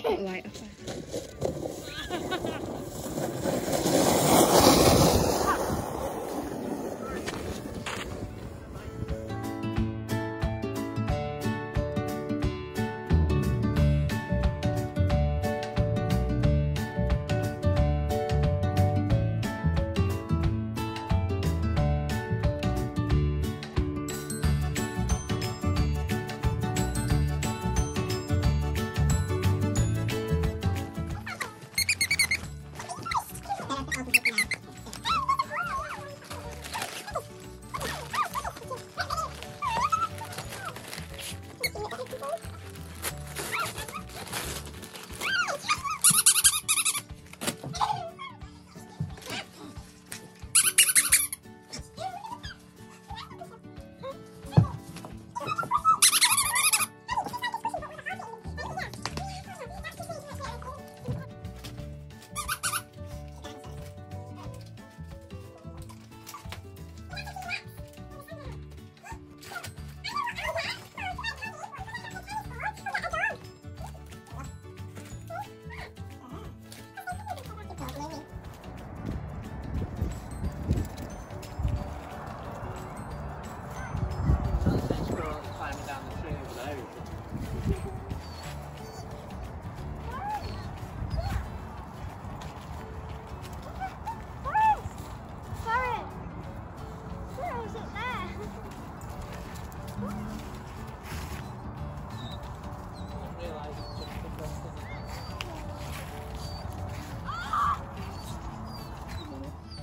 Spotlight. Okay.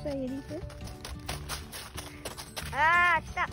का पे हाँ, अच्छा।